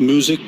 music.